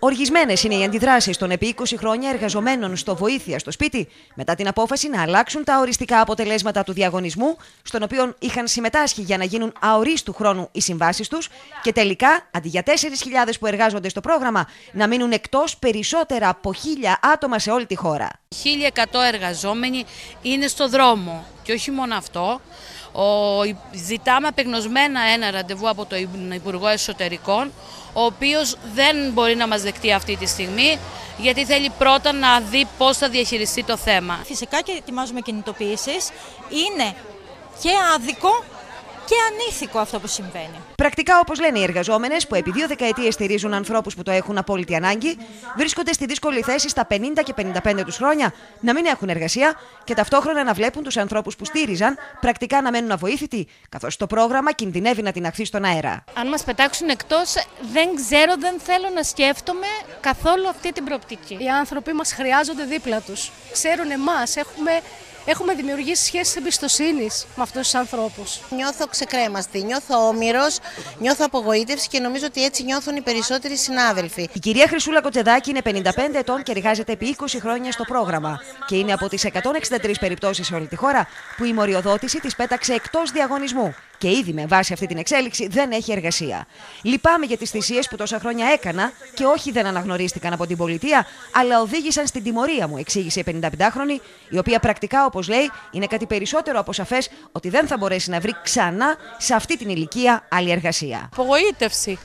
Οργισμένες είναι οι αντιδράσεις των επί 20 χρόνια εργαζομένων στο Βοήθεια στο σπίτι μετά την απόφαση να αλλάξουν τα οριστικά αποτελέσματα του διαγωνισμού, στον οποίο είχαν συμμετάσχει για να γίνουν αορίστου χρόνου οι συμβάσεις τους και τελικά, αντί για 4.000 που εργάζονται στο πρόγραμμα, να μείνουν εκτός περισσότερα από 1.000 άτομα σε όλη τη χώρα. 1.100 εργαζόμενοι είναι στο δρόμο. Και όχι μόνο αυτό, ο, ζητάμε απεγνωσμένα ένα ραντεβού από τον Υπουργό Εσωτερικών, ο οποίος δεν μπορεί να μας δεχτεί αυτή τη στιγμή, γιατί θέλει πρώτα να δει πώς θα διαχειριστεί το θέμα. Φυσικά και ετοιμάζουμε κινητοποιήσεις. Είναι και άδικο και ανήθικο αυτό που συμβαίνει. Πρακτικά, όπως λένε οι εργαζόμενες, που επί δύο δεκαετίες στηρίζουν ανθρώπους που το έχουν απόλυτη ανάγκη, βρίσκονται στη δύσκολη θέση στα 50 και 55 τους χρόνια να μην έχουν εργασία και ταυτόχρονα να βλέπουν τους ανθρώπους που στήριζαν πρακτικά να μένουν αβοήθητοι, καθώς το πρόγραμμα κινδυνεύει να την αχθεί στον αέρα. Αν μας πετάξουν εκτός, δεν ξέρω, δεν θέλω να σκέφτομαι καθόλου αυτή την προοπτική. Οι άνθρωποι μας χρειάζονται δίπλα τους. Ξέρουν εμάς, έχουμε έχουμε δημιουργήσει σχέσεις εμπιστοσύνης με αυτούς τους ανθρώπους. Νιώθω ξεκρέμαστη, νιώθω όμοιρος, νιώθω απογοήτευση και νομίζω ότι έτσι νιώθουν οι περισσότεροι συνάδελφοι. Η κυρία Χρυσούλα Κοτσεδάκη είναι 55 ετών και εργάζεται επί 20 χρόνια στο πρόγραμμα και είναι από τις 163 περιπτώσεις σε όλη τη χώρα που η μοριοδότηση τη πέταξε εκτός διαγωνισμού και ήδη με βάση αυτή την εξέλιξη δεν έχει εργασία. Λυπάμαι για τις θυσίες που τόσα χρόνια έκανα και όχι δεν αναγνωρίστηκαν από την πολιτεία, αλλά οδήγησαν στην τιμωρία μου, εξήγησε η 55χρονη, η οποία πρακτικά, όπως λέει, είναι κάτι περισσότερο από σαφές ότι δεν θα μπορέσει να βρει ξανά σε αυτή την ηλικία άλλη εργασία. Απογοήτευση.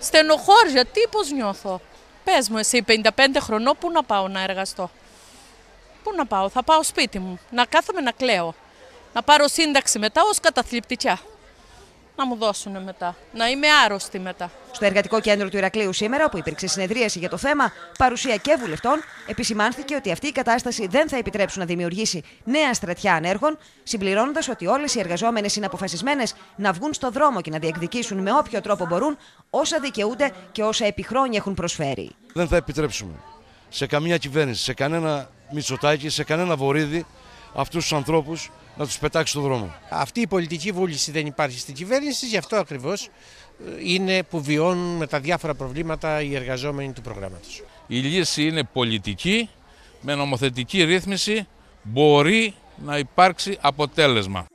Στενοχώρια, τι πώς νιώθω; Πες μου, εσύ 55 χρονών, πού να πάω να εργαστώ; Πού να πάω, θα πάω σπίτι μου, να κάθομαι να κλαίω. Να πάρω σύνταξη μετά ως καταθλιπτικιά να μου δώσουν μετά. Να είμαι άρρωστη μετά. Στο εργατικό κέντρο του Ηρακλείου σήμερα, όπου υπήρξε συνεδρίαση για το θέμα, παρουσία και βουλευτών, επισημάνθηκε ότι αυτή η κατάσταση δεν θα επιτρέψουν να δημιουργήσει νέα στρατιά ανέργων, συμπληρώνοντας ότι όλες οι εργαζόμενες είναι αποφασισμένες να βγουν στο δρόμο και να διεκδικήσουν με όποιο τρόπο μπορούν όσα δικαιούνται και όσα επί χρόνια έχουν προσφέρει. Δεν θα επιτρέψουμε σε καμία κυβέρνηση, σε κανένα Μητσοτάκη, σε κανένα Βορύδη αυτούς τους ανθρώπους να τους πετάξει στον δρόμο. Αυτή η πολιτική βούληση δεν υπάρχει στην κυβέρνηση, γι' αυτό ακριβώς ε, είναι που βιώνουν με τα διάφορα προβλήματα οι εργαζόμενοι του προγράμματος. Η λύση είναι πολιτική, με νομοθετική ρύθμιση μπορεί να υπάρξει αποτέλεσμα.